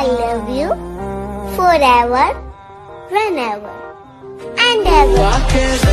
I love you forever, whenever, and ever.